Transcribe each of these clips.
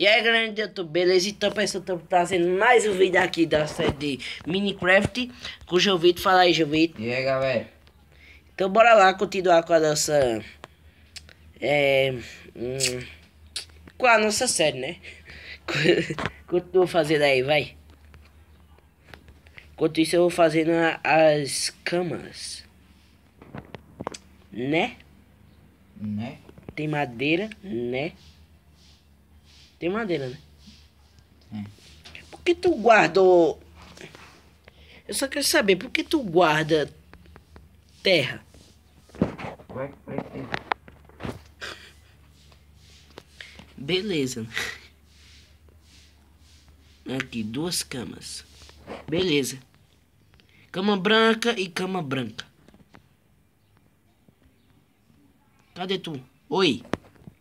E aí galera do YouTube, beleza? Então pessoal, estou trazendo mais um vídeo aqui da série de Minecraft com o Jovito. Fala aí, Jovito. E aí galera? Então bora lá continuar com a nossa... É... Hum, com a nossa série, né? Continua fazendo aí, vai. Enquanto isso eu vou fazendo as camas. Né? Né? Tem madeira, né? Tem madeira, né? É. Por que tu guardou... Eu só quero saber, por que tu guarda terra? Vai que precisa. Beleza. Aqui, duas camas. Beleza. Cama branca e cama branca. Cadê tu? Oi.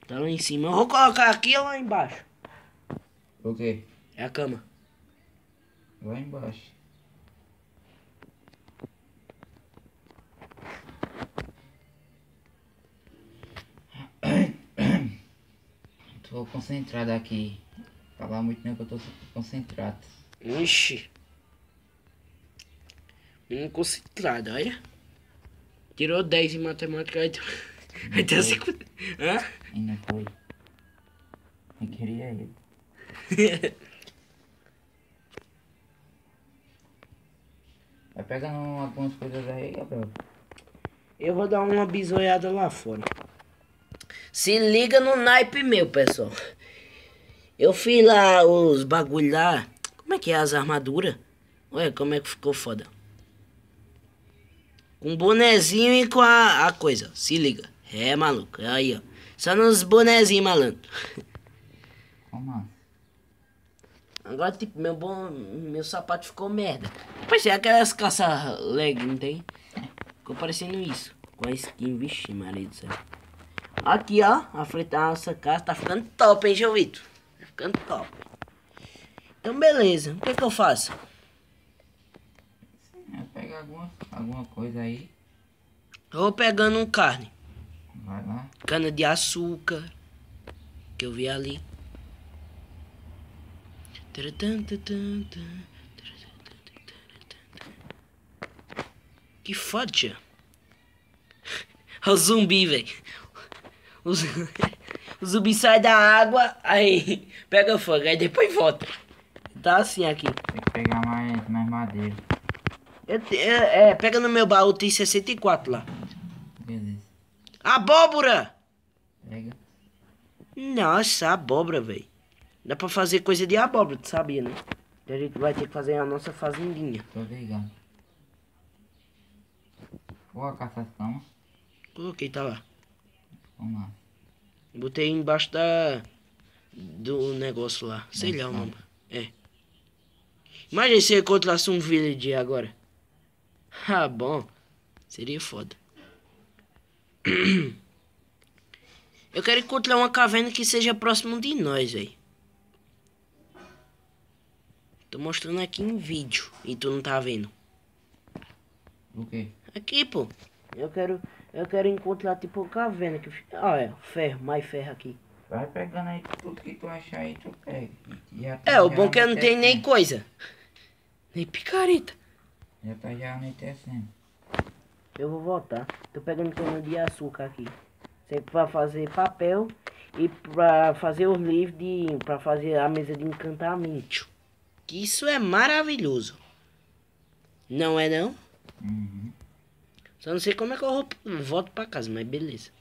Tá lá em cima. Eu vou colocar aqui ou lá embaixo? O quê? É a cama. Lá embaixo. Tô concentrado aqui. Falar muito não que eu tô concentrado. Ixi. Menino concentrado, olha. Tirou 10 em matemática. Aí, aí tem a segunda. Hã? Ainda foi. Eu queria ele. Vai pegando algumas coisas aí, Gabriel. Eu vou dar uma bisoiada lá fora. Se liga no naipe meu, pessoal. Eu fiz lá os bagulho lá. Como é que é as armaduras? Olha como é que ficou foda. Com bonezinho e com a, a coisa. Se liga. É, maluco. Aí, ó. Só nos bonezinhos, malandro. Como assim? Agora, tipo, meu, bom, meu sapato ficou merda. Pois é, aquelas calças leg, não tem? Ficou parecendo isso. Com a skin, vixe, marido do céu. Aqui, ó, a frente da nossa casa tá ficando top, hein, Jovito? Tá ficando top. Então, beleza. O que que eu faço? É, pega alguma, alguma coisa aí. Eu vou pegando um carne. Vai lá. Cana de açúcar. Que eu vi ali. Que foda. O zumbi, velho. O, zu- o zumbi sai da água, aí pega fogo, aí depois volta. Tá assim aqui. Tem que pegar mais, mais madeira. Eu te- é, é, pega no meu baú, tem 64 lá. Beleza. Abóbora! Pega. Nossa, abóbora, velho. Dá pra fazer coisa de abóbora, tu sabia, né? Que a gente vai ter que fazer a nossa fazendinha. Tô ligado. Vou caçar as camas. Coloquei, tá lá. Vamos lá. Botei embaixo da... Do negócio lá. Sei lá o nome. É. Imagina se eu encontrasse um village agora. Ah, bom. Seria foda. Eu quero encontrar uma caverna que seja próximo de nós, velho. Tô mostrando aqui em vídeo. E tu não tá vendo. O quê? Aqui, pô. Eu quero... Eu quero encontrar, tipo, caverna que... fica- Olha, ferro. Mais ferro aqui. Vai pegando aí tudo que tu achar aí, tu pega. Já É, tá o bom é que eu não tenho nem coisa. Nem picareta. Já tá já anoitecendo. Eu vou voltar. Tô pegando cana de açúcar aqui. Sempre pra fazer papel e pra fazer os livros de. pra fazer a mesa de encantamento. Que isso é maravilhoso. Não é não? Uhum. Só não sei como é que eu volto pra casa, mas beleza.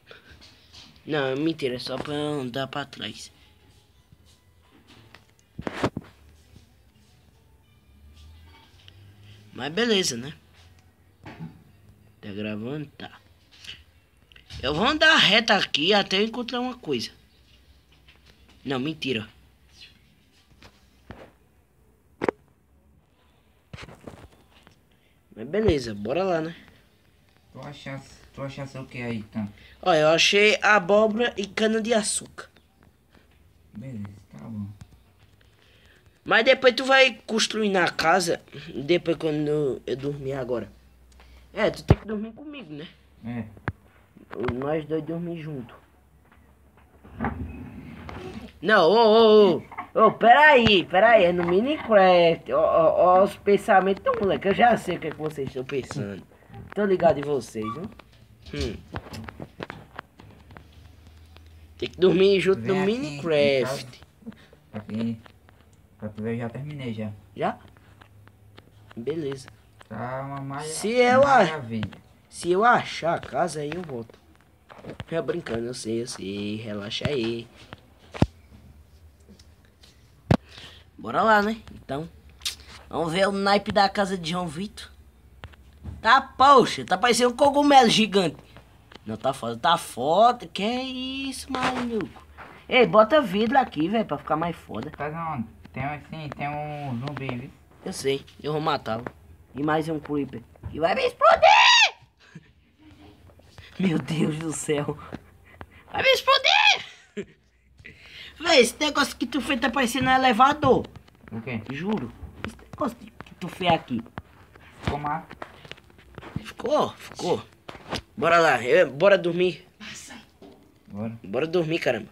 Não, é mentira, é só pra eu andar pra trás. Mas beleza, né? Tá gravando? Tá. Eu vou andar reto aqui até eu encontrar uma coisa. Não, mentira. Mas beleza, bora lá, né? Tu achasse, tu achasse o que aí, então? Olha, eu achei abóbora e cana de açúcar. Beleza, tá bom. Mas depois tu vai construir na casa, depois quando eu, eu dormir agora. É, tu tem que dormir comigo, né? É. Nós dois dormir junto. Não, ô, ô, ô. Ô, peraí, peraí, é no Minecraft. Ó, ó, ó, os pensamentos do moleque. Eu já sei o que, é que vocês estão pensando. Tô ligado em vocês, né? Hum. Tem que dormir junto Vem no aqui, Minecraft. Aqui. Pra tu ver, eu já terminei já. Já? Beleza. Tá uma malha. Se eu maravilha. Se eu achar a casa, aí eu volto. É brincando, eu sei, eu sei. Relaxa aí. Bora lá, né? Então, vamos ver o naipe da casa de João Vitor. Tá, poxa, tá parecendo um cogumelo gigante. Não, tá foda, tá foda. Que isso, maluco? Ei, bota vidro aqui, velho, pra ficar mais foda. Faz onde? Tem um assim, tem um zumbi, viu? Eu sei, eu vou matá-lo. E mais um creeper. E vai me explodir! Meu Deus do céu. Vai me explodir! Véi, esse negócio que tu fez tá parecendo um elevador. O quê? Juro. Esse negócio que tu fez aqui. Tomar. Ficou, ficou. Bora lá, eu- bora dormir. Bora. Bora dormir, caramba.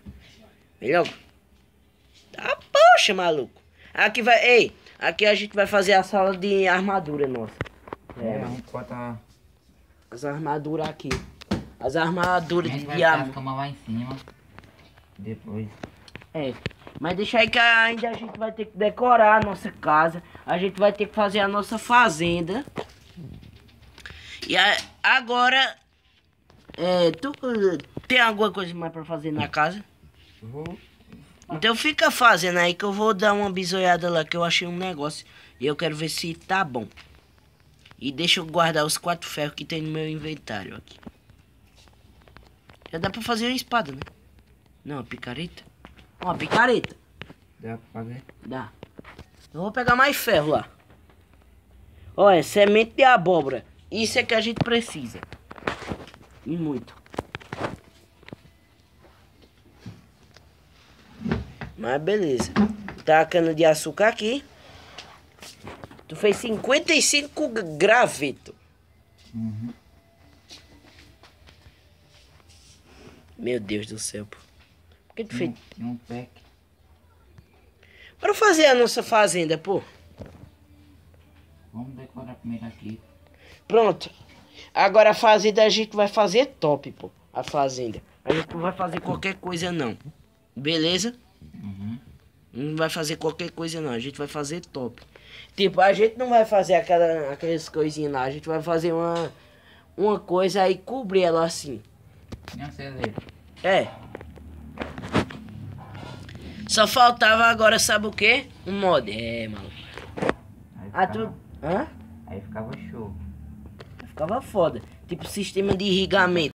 Vem logo. Tá, poxa, maluco. Aqui vai, ei, aqui a gente vai fazer a sala de armadura nossa. É, É, a gente bota. As armaduras aqui. As armaduras A de gente vai diabo. camas lá em cima. Depois. É. Mas deixa aí que ainda a gente vai ter que decorar a nossa casa. A gente vai ter que fazer a nossa fazenda. E a- agora. É, tu tem alguma coisa mais pra fazer na casa? Vou. Então fica fazendo aí que eu vou dar uma bisoiada lá que eu achei um negócio. E eu quero ver se tá bom. E deixa eu guardar os quatro ferros que tem no meu inventário aqui. Já dá pra fazer uma espada, né? Não, uma picareta. Uma picareta. Dá pra fazer? Dá. Eu vou pegar mais ferro lá. Olha, semente de abóbora. Isso é que a gente precisa. E muito. Mas beleza. Tá a cana de açúcar aqui. Tu fez 55 g- graveto. Uhum. Meu Deus do céu, pô. Por que tu fez? E um pack. Bora fazer a nossa fazenda, pô. Vamos decorar primeiro aqui. Pronto. Agora a fazenda a gente vai fazer top, pô. A fazenda. A gente não vai fazer qualquer coisa, não. Beleza? Uhum. Não vai fazer qualquer coisa, não. A gente vai fazer top. Tipo, a gente não vai fazer aquela, aquelas coisinhas lá. A gente vai fazer uma, uma coisa e cobrir ela assim. Nem um celeiro. É. Só faltava agora, sabe o quê? Um mod. É, mano. Aí Ah, ficava, tu... Hã? aí ficava show. Ficava foda. Tipo, sistema de irrigamento.